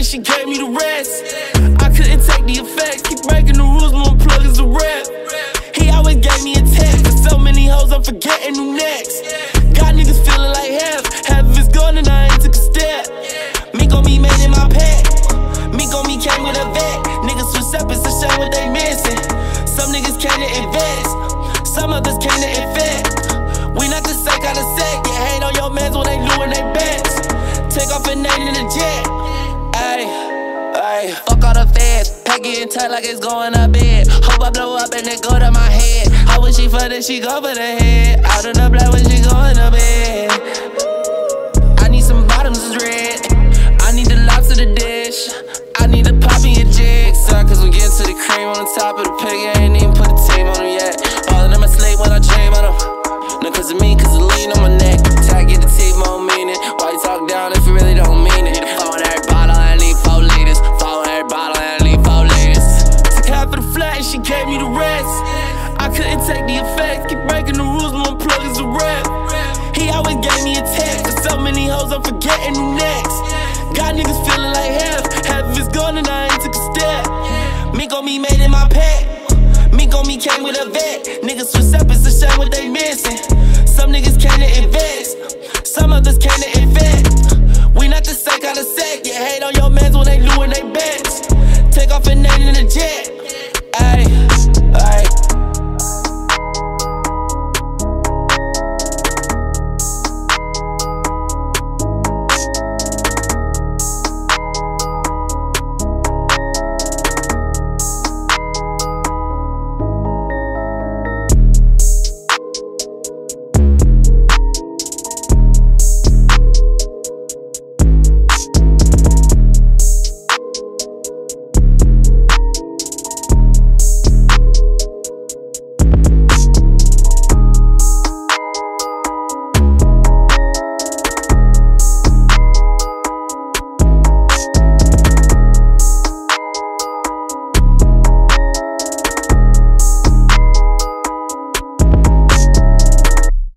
and she gave me the rest. I couldn't take the effects, keep breaking the rules, my plug is a rep. He always gave me a text, so many hoes, I'm forgetting who next. Got niggas feeling like half, half of it's gone and I ain't took a step. Me gon' be made in my pack, me gon' be came with a vet. Niggas switch up, it's a shame what they missing. Some niggas came to invest, some others came to infect. We not the same kind of set, you hate on your mans when they doing they best. Take off a name in a jet, ayy, ayy. Fuck all the feds, pack in tight like it's going to bed. Hope I blow up and it go to my head. How when she that she go for the head? Out in the black when she going to bed. I need some bottoms red. I need the lobster the dish. I need the poppy and jigsaw. Cause we getting to the cream on the top of the pig. I ain't even put the team on them yet. All of them asleep when I dream on them. No, cause of me, she gave me the rest. I couldn't take the effects, keep breaking the rules, my plug is a rep. He always gave me a text, and so many hoes, I'm forgetting who next. Got niggas feeling like half, half is gone and I ain't took a step. Me gon' be made in my pack, me gon' be came with a vet. Niggas switch up, it's a shame what they missing. Some niggas came to invest, some others came to infect.